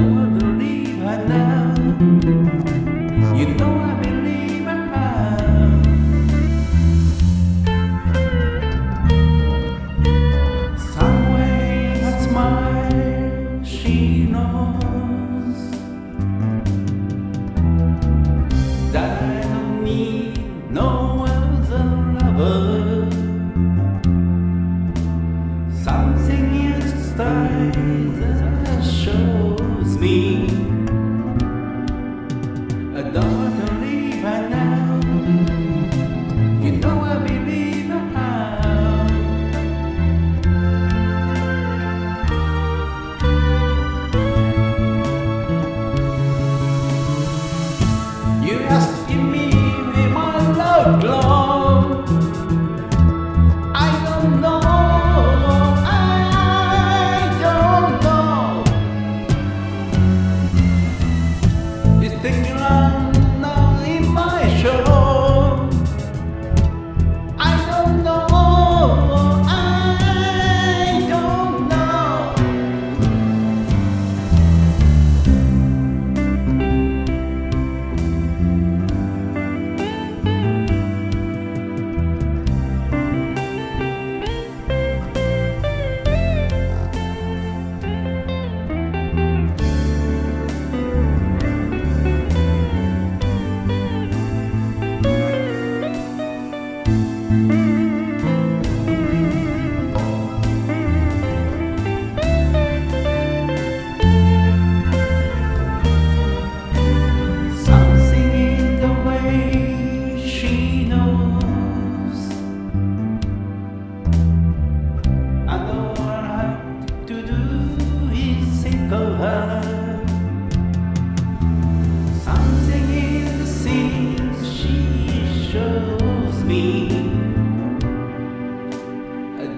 Oh.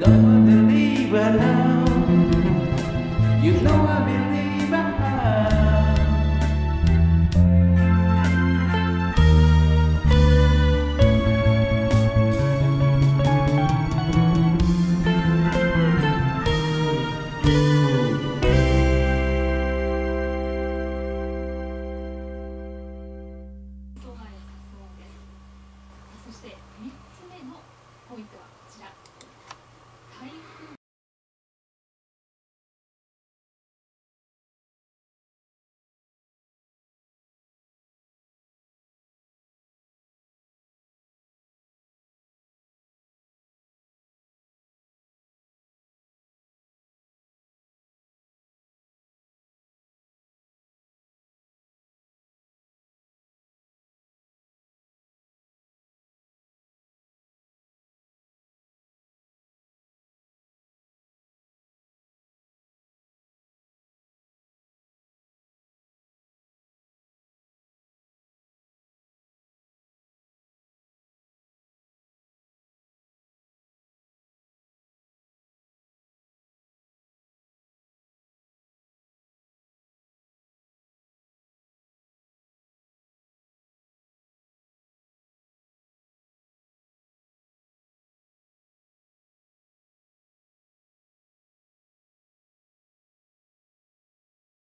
know I believe right now. You know I believe.